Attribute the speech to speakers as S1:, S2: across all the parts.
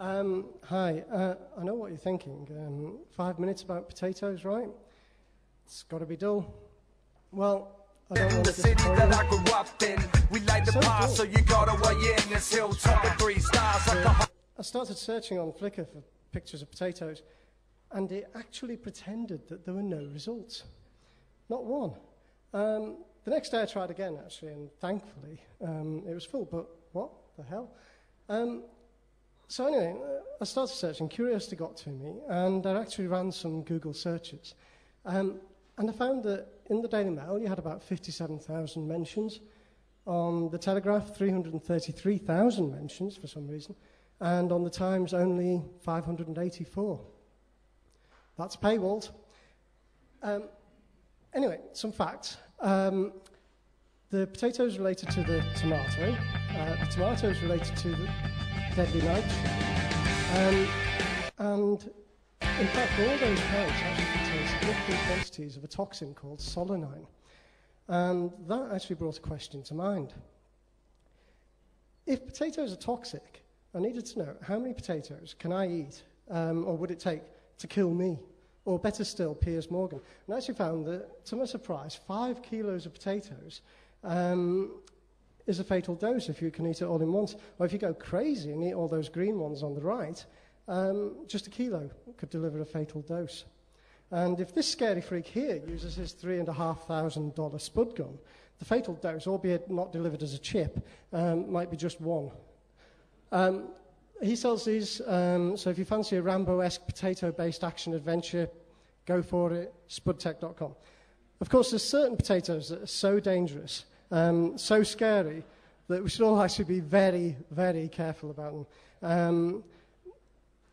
S1: Um, hi, uh, I know what you're thinking. Um, five minutes about potatoes, right? It's got to be dull. Well, I don't want
S2: The
S1: to
S2: city that. I grew up in, we light the
S1: So cool.
S2: so you gotta weigh in. This hilltop with three stars like
S1: I started searching on Flickr for pictures of potatoes, and it actually pretended that there were no results. Not one. Um, the next day I tried again, actually, and thankfully um, it was full, but what the hell? Um, so anyway, uh, I started searching, curiosity got to me, and I actually ran some Google searches. Um, and I found that in the Daily Mail you had about 57,000 mentions, on the Telegraph 333,000 mentions for some reason, and on the Times only 584. That's paywalled. Um, anyway, some facts. Um, the potato is related to the tomato. Uh, the tomato is related to the deadly nightshade. Um, and in fact, all those plants actually contain significant quantities of a toxin called solanine. And that actually brought a question to mind. If potatoes are toxic, I needed to know how many potatoes can I eat, um, or would it take to kill me? Or better still, Piers Morgan. And I actually found that, to my surprise, five kilos of potatoes um, is a fatal dose if you can eat it all in once. Or if you go crazy and eat all those green ones on the right, um, just a kilo could deliver a fatal dose. And if this scary freak here uses his $3,500 spud gun, the fatal dose, albeit not delivered as a chip, um, might be just one. Um, he sells these, um, so if you fancy a Rambo esque potato based action adventure, go for it, spudtech.com. Of course, there's certain potatoes that are so dangerous, um, so scary, that we should all actually be very, very careful about them. Um,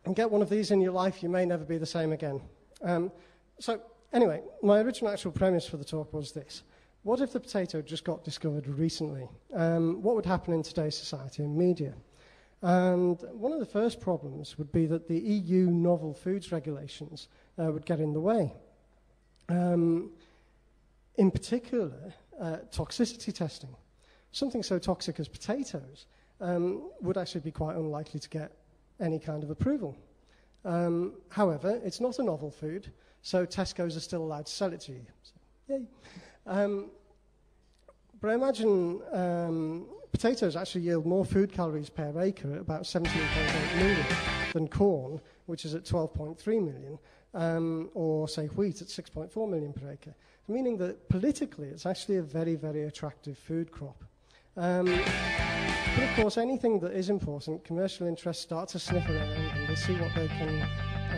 S1: and get one of these in your life, you may never be the same again. Um, so, anyway, my original actual premise for the talk was this. What if the potato just got discovered recently? Um, what would happen in today's society and media? And one of the first problems would be that the EU novel foods regulations uh, would get in the way. Um, in particular, uh, toxicity testing. Something so toxic as potatoes um, would actually be quite unlikely to get any kind of approval. Um, however, it's not a novel food, so Tesco's are still allowed to sell it to you. So, yay. Um, but I imagine um, potatoes actually yield more food calories per acre at about 17.8 million than corn, which is at 12.3 million, um, or say wheat at 6.4 million per acre. Meaning that politically it's actually a very, very attractive food crop. Um, but of course, anything that is important, commercial interests start to sniff around and they see what they can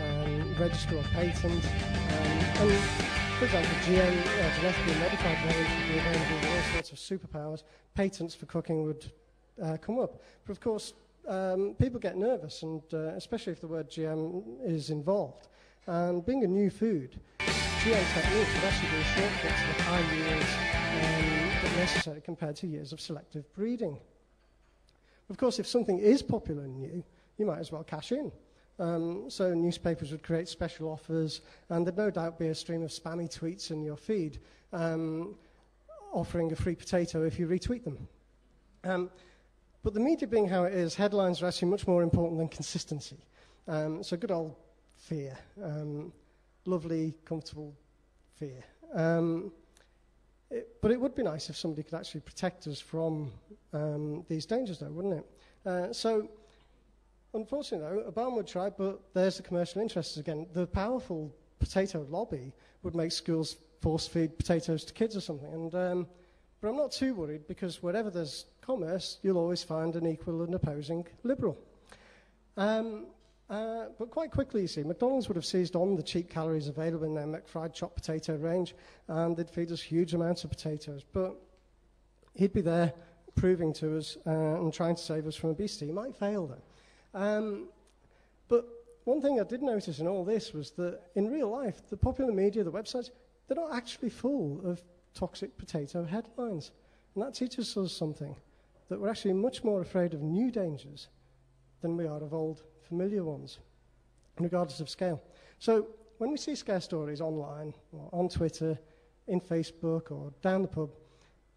S1: um, register or patent. Um, and for example, GM, uh, genetically modified berries would be available all sorts of superpowers. Patents for cooking would uh, come up. But of course, um, people get nervous, and uh, especially if the word GM is involved. And being a new food, GM techniques would actually be a shortcut to the high yields um, that are necessary compared to years of selective breeding. Of course, if something is popular and new, you might as well cash in. Um, so newspapers would create special offers, and there'd no doubt be a stream of spammy tweets in your feed um, offering a free potato if you retweet them. Um, but the media being how it is, headlines are actually much more important than consistency. Um, so good old fear, um, lovely, comfortable fear. Um, it, but it would be nice if somebody could actually protect us from um, these dangers, though, wouldn't it? Uh, so, unfortunately, though, Obama would try, but there's the commercial interests again. The powerful potato lobby would make schools force feed potatoes to kids or something. And, um, but I'm not too worried because wherever there's commerce, you'll always find an equal and opposing liberal. Um, uh, but quite quickly, you see, McDonald's would have seized on the cheap calories available in their McFried chopped potato range, and they'd feed us huge amounts of potatoes. But he'd be there proving to us uh, and trying to save us from obesity. He might fail, though. Um, but one thing I did notice in all this was that in real life, the popular media, the websites, they're not actually full of toxic potato headlines. And that teaches us something that we're actually much more afraid of new dangers than we are of old familiar ones, regardless of scale. So when we see scare stories online, or on Twitter, in Facebook, or down the pub,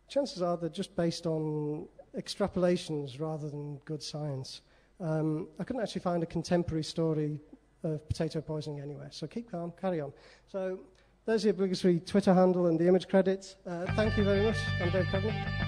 S1: chances are they're just based on extrapolations rather than good science. Um, I couldn't actually find a contemporary story of potato poisoning anywhere. So keep calm, carry on. So there's the obligatory Twitter handle and the image credits. Uh, thank you very much. I'm Dave Coveney.